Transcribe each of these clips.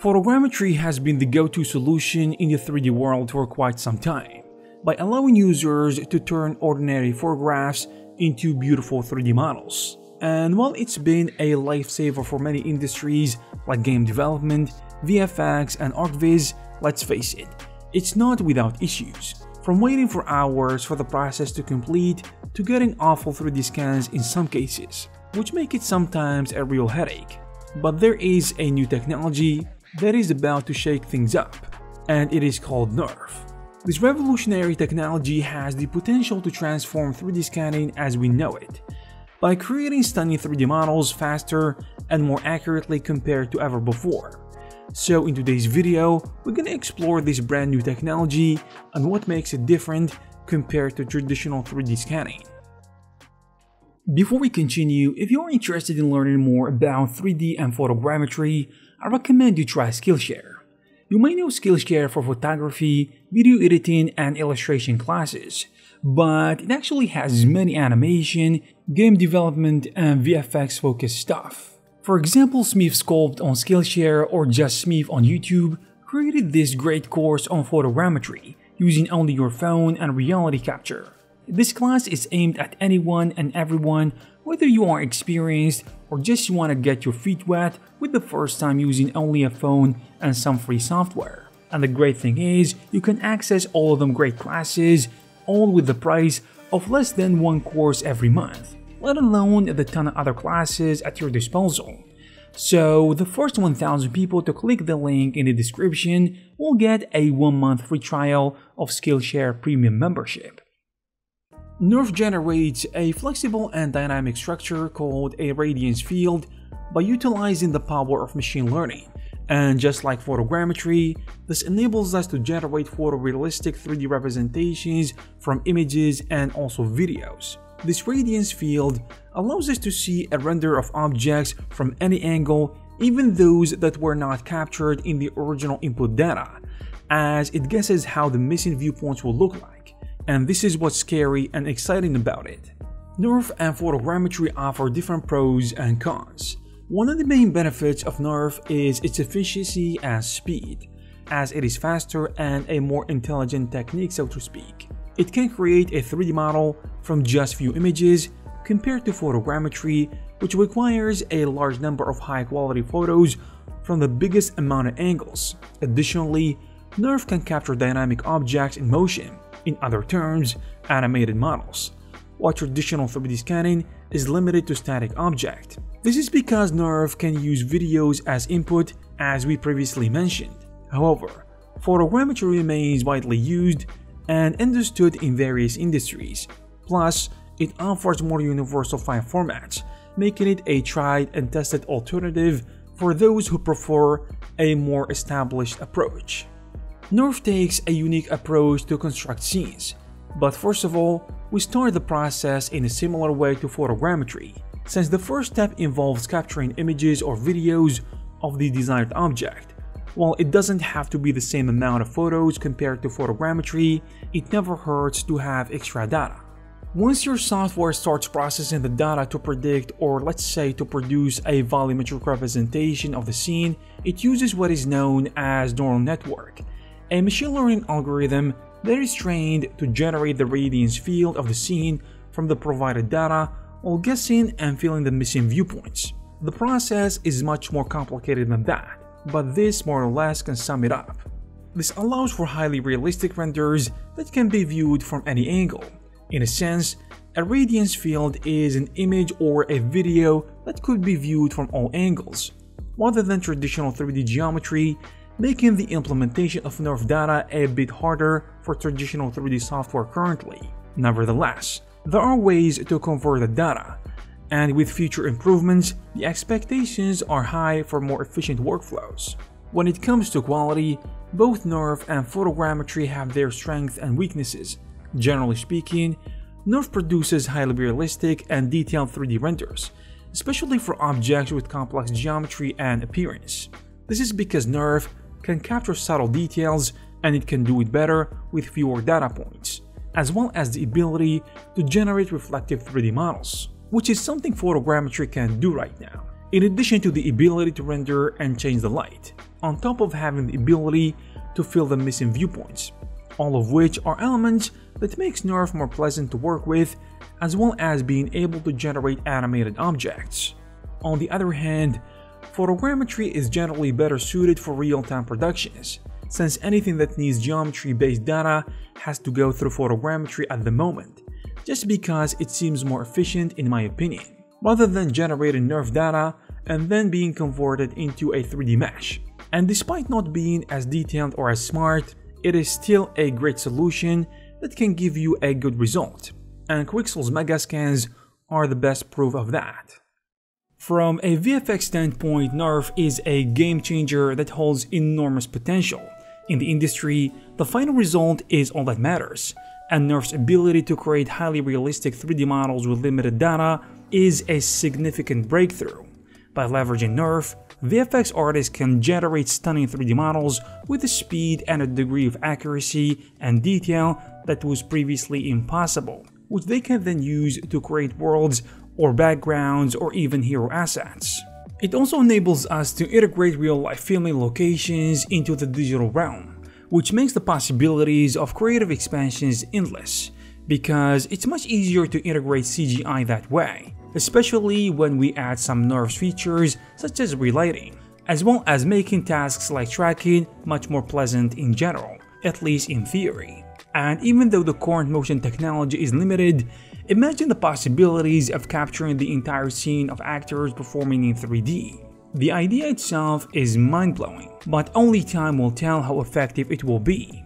Photogrammetry has been the go-to solution in the 3D world for quite some time, by allowing users to turn ordinary photographs into beautiful 3D models. And while it's been a lifesaver for many industries like game development, VFX and ArchViz, let's face it, it's not without issues. From waiting for hours for the process to complete to getting awful 3D scans in some cases, which make it sometimes a real headache. But there is a new technology that is about to shake things up, and it is called Nerf. This revolutionary technology has the potential to transform 3D scanning as we know it, by creating stunning 3D models faster and more accurately compared to ever before. So in today's video, we're gonna explore this brand new technology and what makes it different compared to traditional 3D scanning. Before we continue, if you're interested in learning more about 3D and photogrammetry, I recommend you try Skillshare. You may know Skillshare for photography, video editing, and illustration classes, but it actually has many animation, game development, and VFX focused stuff. For example, Smith Sculpt on Skillshare or just Smith on YouTube created this great course on photogrammetry using only your phone and reality capture. This class is aimed at anyone and everyone, whether you are experienced or just want to get your feet wet with the first time using only a phone and some free software. And the great thing is, you can access all of them great classes, all with the price of less than one course every month, let alone the ton of other classes at your disposal. So the first 1000 people to click the link in the description will get a 1 month free trial of Skillshare Premium membership. Nerf generates a flexible and dynamic structure called a radiance field by utilizing the power of machine learning. And just like photogrammetry, this enables us to generate photorealistic 3D representations from images and also videos. This radiance field allows us to see a render of objects from any angle, even those that were not captured in the original input data, as it guesses how the missing viewpoints will look like and this is what's scary and exciting about it. Nerf and photogrammetry offer different pros and cons. One of the main benefits of Nerf is its efficiency and speed, as it is faster and a more intelligent technique so to speak. It can create a 3D model from just few images compared to photogrammetry which requires a large number of high quality photos from the biggest amount of angles. Additionally, Nerf can capture dynamic objects in motion, in other terms, animated models, while traditional 3D scanning is limited to static object. This is because Nerf can use videos as input as we previously mentioned. However, photogrammetry remains widely used and understood in various industries. Plus, it offers more universal file formats, making it a tried and tested alternative for those who prefer a more established approach. Nerf takes a unique approach to construct scenes, but first of all, we start the process in a similar way to photogrammetry, since the first step involves capturing images or videos of the desired object. While it doesn't have to be the same amount of photos compared to photogrammetry, it never hurts to have extra data. Once your software starts processing the data to predict or let's say to produce a volumetric representation of the scene, it uses what is known as neural network a machine learning algorithm that is trained to generate the radiance field of the scene from the provided data while guessing and filling the missing viewpoints. The process is much more complicated than that, but this more or less can sum it up. This allows for highly realistic renders that can be viewed from any angle. In a sense, a radiance field is an image or a video that could be viewed from all angles, rather than traditional 3D geometry making the implementation of Nerf data a bit harder for traditional 3D software currently. Nevertheless, there are ways to convert the data, and with future improvements, the expectations are high for more efficient workflows. When it comes to quality, both Nerf and photogrammetry have their strengths and weaknesses. Generally speaking, Nerf produces highly realistic and detailed 3D renders, especially for objects with complex geometry and appearance. This is because Nerf can capture subtle details and it can do it better with fewer data points, as well as the ability to generate reflective 3D models, which is something photogrammetry can do right now, in addition to the ability to render and change the light. on top of having the ability to fill the missing viewpoints, all of which are elements that makes Nerf more pleasant to work with, as well as being able to generate animated objects. On the other hand, photogrammetry is generally better suited for real-time productions, since anything that needs geometry-based data has to go through photogrammetry at the moment, just because it seems more efficient in my opinion, rather than generating NERF data and then being converted into a 3D mesh. And despite not being as detailed or as smart, it is still a great solution that can give you a good result, and Quixel's Megascans are the best proof of that. From a VFX standpoint, Nerf is a game changer that holds enormous potential. In the industry, the final result is all that matters, and Nerf's ability to create highly realistic 3D models with limited data is a significant breakthrough. By leveraging Nerf, VFX artists can generate stunning 3D models with a speed and a degree of accuracy and detail that was previously impossible, which they can then use to create worlds or backgrounds or even hero assets. It also enables us to integrate real-life filming locations into the digital realm, which makes the possibilities of creative expansions endless, because it's much easier to integrate CGI that way especially when we add some Nerf's features such as relighting, as well as making tasks like tracking much more pleasant in general, at least in theory. And even though the current motion technology is limited, imagine the possibilities of capturing the entire scene of actors performing in 3D. The idea itself is mind-blowing, but only time will tell how effective it will be.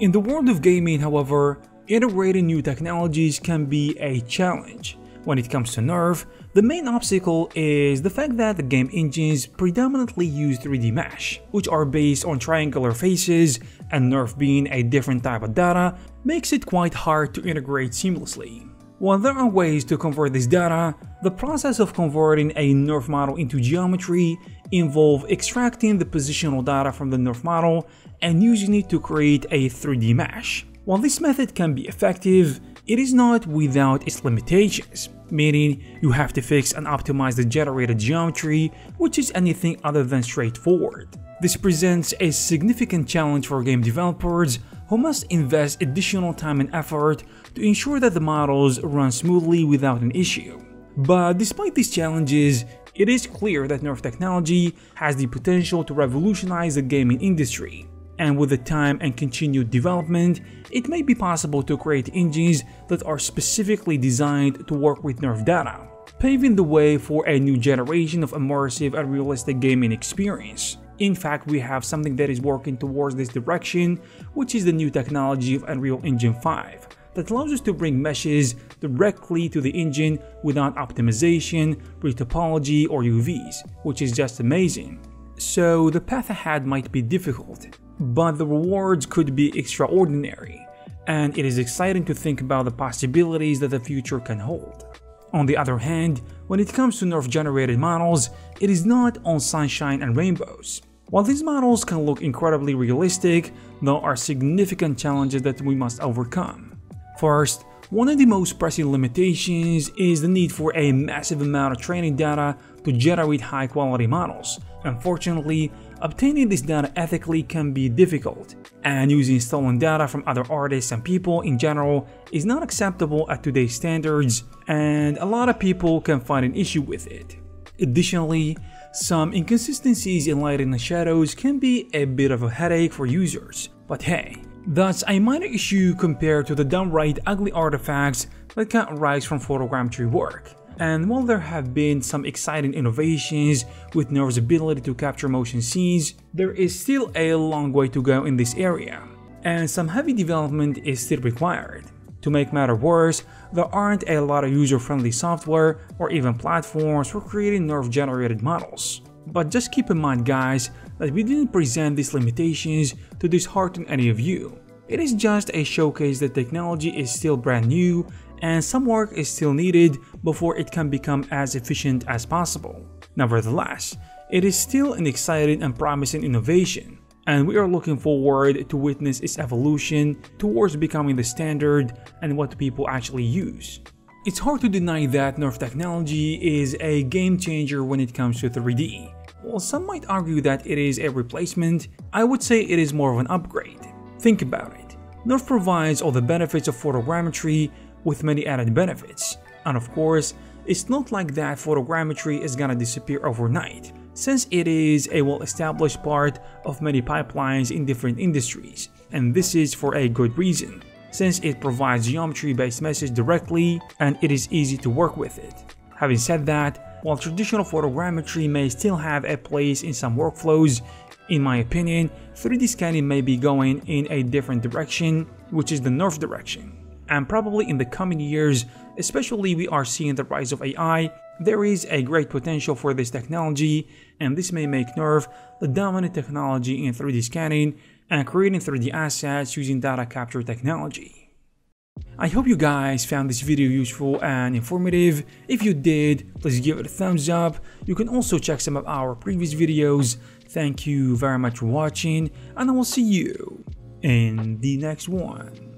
In the world of gaming, however, integrating new technologies can be a challenge, when it comes to Nerf, the main obstacle is the fact that the game engines predominantly use 3D mesh, which are based on triangular faces, and Nerf being a different type of data makes it quite hard to integrate seamlessly. While there are ways to convert this data, the process of converting a Nerf model into geometry involve extracting the positional data from the Nerf model and using it to create a 3D mesh. While this method can be effective, it is not without its limitations, meaning you have to fix and optimize the generated geometry, which is anything other than straightforward. This presents a significant challenge for game developers who must invest additional time and effort to ensure that the models run smoothly without an issue. But despite these challenges, it is clear that Nerf technology has the potential to revolutionize the gaming industry, and with the time and continued development, it may be possible to create engines that are specifically designed to work with Nerf data, paving the way for a new generation of immersive and realistic gaming experience. In fact, we have something that is working towards this direction, which is the new technology of Unreal Engine 5 that allows us to bring meshes directly to the engine without optimization, retopology, or UVs, which is just amazing. So the path ahead might be difficult, but the rewards could be extraordinary, and it is exciting to think about the possibilities that the future can hold. On the other hand, when it comes to Nerf generated models, it is not all sunshine and rainbows. While these models can look incredibly realistic, there are significant challenges that we must overcome. First, one of the most pressing limitations is the need for a massive amount of training data to generate high quality models. Unfortunately, obtaining this data ethically can be difficult, and using stolen data from other artists and people in general is not acceptable at today's standards, and a lot of people can find an issue with it. Additionally, some inconsistencies in lighting and shadows can be a bit of a headache for users, but hey, that's a minor issue compared to the downright ugly artifacts that can arise from photogrammetry work. And while there have been some exciting innovations with Nerf's ability to capture motion scenes, there is still a long way to go in this area, and some heavy development is still required. To make matter worse, there aren't a lot of user-friendly software or even platforms for creating Nerf-generated models. But just keep in mind guys, that we didn't present these limitations to dishearten any of you. It is just a showcase that technology is still brand new and some work is still needed before it can become as efficient as possible. Nevertheless, it is still an exciting and promising innovation, and we are looking forward to witness its evolution towards becoming the standard and what people actually use. It's hard to deny that Nerf technology is a game changer when it comes to 3D, While some might argue that it is a replacement, I would say it is more of an upgrade. Think about it. Nerf provides all the benefits of photogrammetry with many added benefits. And of course, it's not like that photogrammetry is gonna disappear overnight, since it is a well-established part of many pipelines in different industries, and this is for a good reason, since it provides geometry-based meshes directly and it is easy to work with it. Having said that, while traditional photogrammetry may still have a place in some workflows, in my opinion, 3D scanning may be going in a different direction, which is the Nerf direction. And probably in the coming years, especially we are seeing the rise of AI, there is a great potential for this technology, and this may make Nerf the dominant technology in 3D scanning and creating 3D assets using data capture technology. I hope you guys found this video useful and informative. If you did, please give it a thumbs up. You can also check some of our previous videos. Thank you very much for watching and I will see you in the next one.